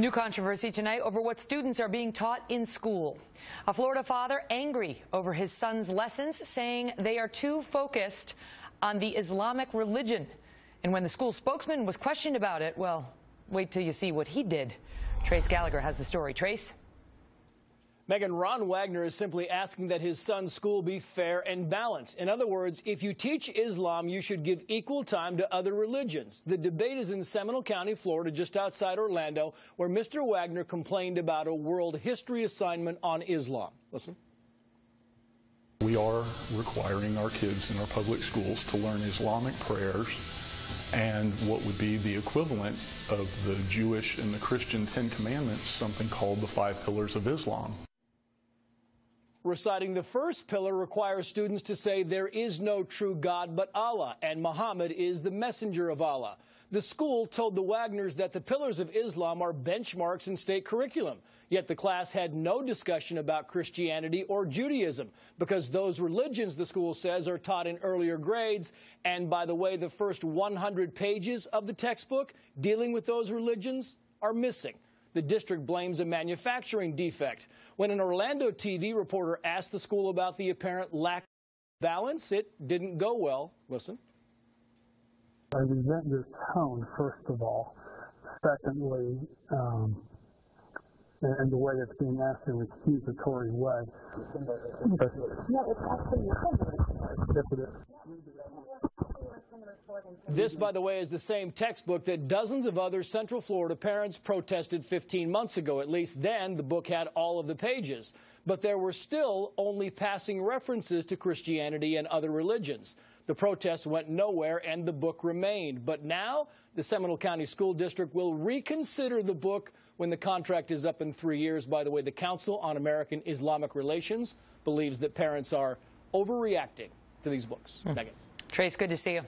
New controversy tonight over what students are being taught in school. A Florida father angry over his son's lessons, saying they are too focused on the Islamic religion. And when the school spokesman was questioned about it, well, wait till you see what he did. Trace Gallagher has the story. Trace? Megyn, Ron Wagner is simply asking that his son's school be fair and balanced. In other words, if you teach Islam, you should give equal time to other religions. The debate is in Seminole County, Florida, just outside Orlando, where Mr. Wagner complained about a world history assignment on Islam. Listen. We are requiring our kids in our public schools to learn Islamic prayers and what would be the equivalent of the Jewish and the Christian Ten Commandments, something called the Five Pillars of Islam. Reciting the first pillar requires students to say there is no true God but Allah, and Muhammad is the messenger of Allah. The school told the Wagners that the pillars of Islam are benchmarks in state curriculum. Yet the class had no discussion about Christianity or Judaism because those religions, the school says, are taught in earlier grades. And by the way, the first 100 pages of the textbook dealing with those religions are missing. The district blames a manufacturing defect. When an Orlando TV reporter asked the school about the apparent lack of balance, it didn't go well. Listen. I resent your tone, first of all. Secondly, um, and the way it's being asked in an accusatory way. No, it's actually Yes, it is. This, by the way, is the same textbook that dozens of other Central Florida parents protested 15 months ago. At least then, the book had all of the pages. But there were still only passing references to Christianity and other religions. The protest went nowhere and the book remained. But now, the Seminole County School District will reconsider the book when the contract is up in three years. By the way, the Council on American Islamic Relations believes that parents are overreacting to these books. Hmm. Megyn. Trace, good to see you.